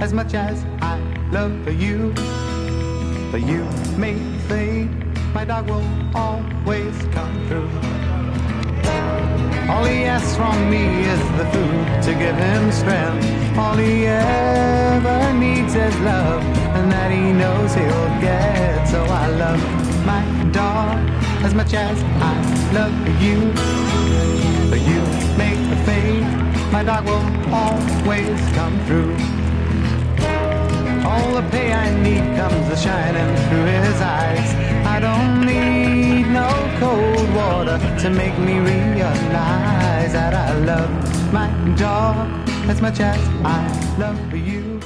as much as I love you. The you may fade, my dog will always come through. All he asks from me is the food to give him strength. All he ever needs is love, and that he knows he'll get. So I love my dog as much as I love you. But you make the fade, my dog will always come through. Pay I need comes a shining through his eyes. I don't need no cold water to make me realize that I love my dog as much as I love you.